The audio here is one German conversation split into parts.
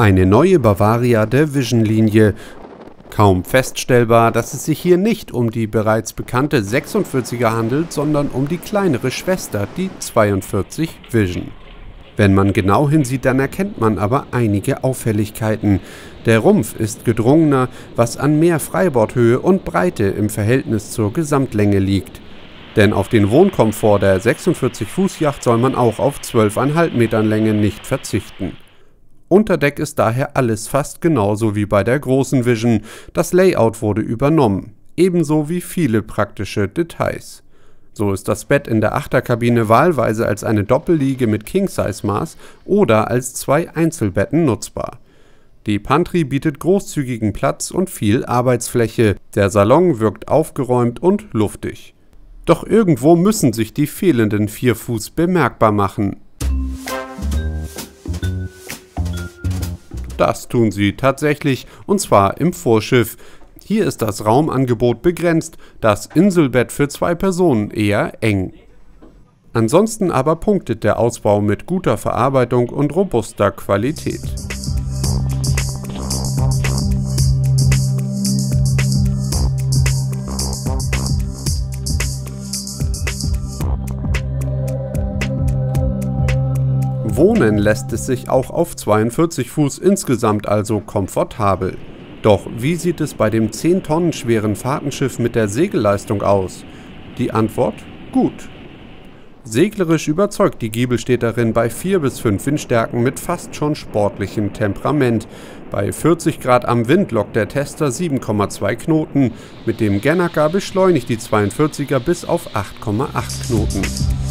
Eine neue Bavaria der Vision-Linie. Kaum feststellbar, dass es sich hier nicht um die bereits bekannte 46er handelt, sondern um die kleinere Schwester, die 42 Vision. Wenn man genau hinsieht, dann erkennt man aber einige Auffälligkeiten. Der Rumpf ist gedrungener, was an mehr Freibordhöhe und Breite im Verhältnis zur Gesamtlänge liegt. Denn auf den Wohnkomfort der 46 Fuß Yacht soll man auch auf 12,5 Metern Länge nicht verzichten. Unter Deck ist daher alles fast genauso wie bei der großen Vision. Das Layout wurde übernommen, ebenso wie viele praktische Details. So ist das Bett in der Achterkabine wahlweise als eine Doppelliege mit King-Size-Maß oder als zwei Einzelbetten nutzbar. Die Pantry bietet großzügigen Platz und viel Arbeitsfläche. Der Salon wirkt aufgeräumt und luftig. Doch irgendwo müssen sich die fehlenden vier Fuß bemerkbar machen. Das tun sie tatsächlich, und zwar im Vorschiff. Hier ist das Raumangebot begrenzt, das Inselbett für zwei Personen eher eng. Ansonsten aber punktet der Ausbau mit guter Verarbeitung und robuster Qualität. Wohnen lässt es sich auch auf 42 Fuß insgesamt also komfortabel. Doch wie sieht es bei dem 10 Tonnen schweren Fahrtenschiff mit der Segelleistung aus? Die Antwort? Gut. Seglerisch überzeugt die Giebelstädterin bei 4 bis 5 Windstärken mit fast schon sportlichem Temperament. Bei 40 Grad am Wind lockt der Tester 7,2 Knoten. Mit dem Gennaker beschleunigt die 42er bis auf 8,8 Knoten.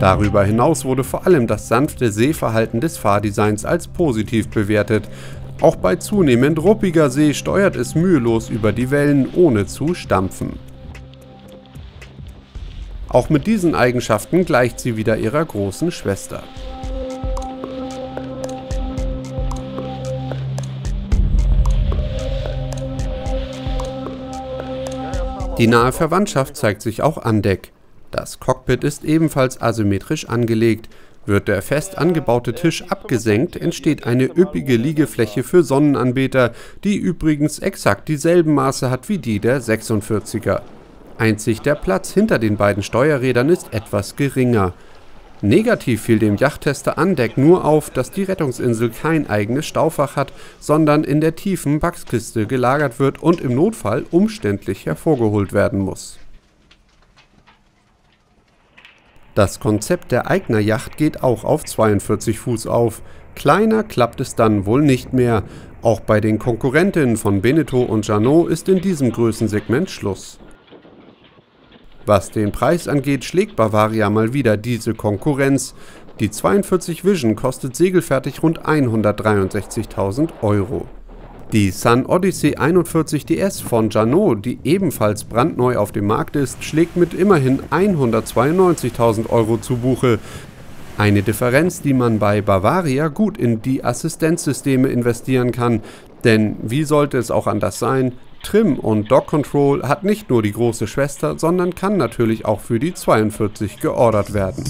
Darüber hinaus wurde vor allem das sanfte Sehverhalten des Fahrdesigns als positiv bewertet. Auch bei zunehmend ruppiger See steuert es mühelos über die Wellen, ohne zu stampfen. Auch mit diesen Eigenschaften gleicht sie wieder ihrer großen Schwester. Die nahe Verwandtschaft zeigt sich auch an Deck. Das Cockpit ist ebenfalls asymmetrisch angelegt. Wird der fest angebaute Tisch abgesenkt, entsteht eine üppige Liegefläche für Sonnenanbeter, die übrigens exakt dieselben Maße hat wie die der 46er. Einzig der Platz hinter den beiden Steuerrädern ist etwas geringer. Negativ fiel dem Yachttester an Deck nur auf, dass die Rettungsinsel kein eigenes Staufach hat, sondern in der tiefen Backskiste gelagert wird und im Notfall umständlich hervorgeholt werden muss. Das Konzept der Eigner-Yacht geht auch auf 42 Fuß auf. Kleiner klappt es dann wohl nicht mehr. Auch bei den Konkurrentinnen von Beneteau und Janot ist in diesem Größensegment Schluss. Was den Preis angeht, schlägt Bavaria mal wieder diese Konkurrenz. Die 42 Vision kostet segelfertig rund 163.000 Euro. Die Sun Odyssey 41 DS von Janot, die ebenfalls brandneu auf dem Markt ist, schlägt mit immerhin 192.000 Euro zu Buche. Eine Differenz, die man bei Bavaria gut in die Assistenzsysteme investieren kann, denn wie sollte es auch anders sein? Trim und Dock Control hat nicht nur die große Schwester, sondern kann natürlich auch für die 42 geordert werden.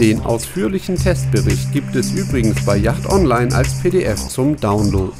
Den ausführlichen Testbericht gibt es übrigens bei Yacht Online als PDF zum Download.